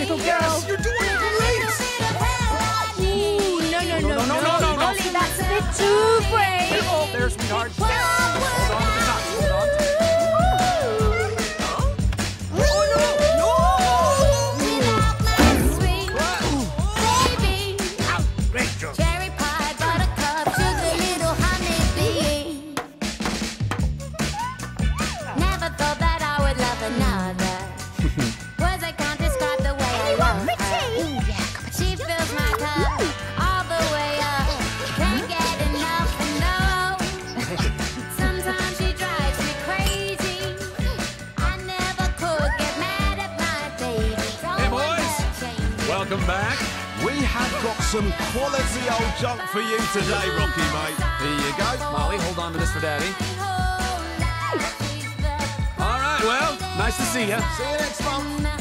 little girl. You're doing With a great! little bit of hell I need. No, no, no, no, no, no, no. Molly, that's a bit too brave. Oh, there, sweetheart. What Hold Welcome back. We have got some quality old junk for you today, Rocky, mate. Here you go. Molly, hold on to this for Daddy. All right, well, nice to see you. See you next month.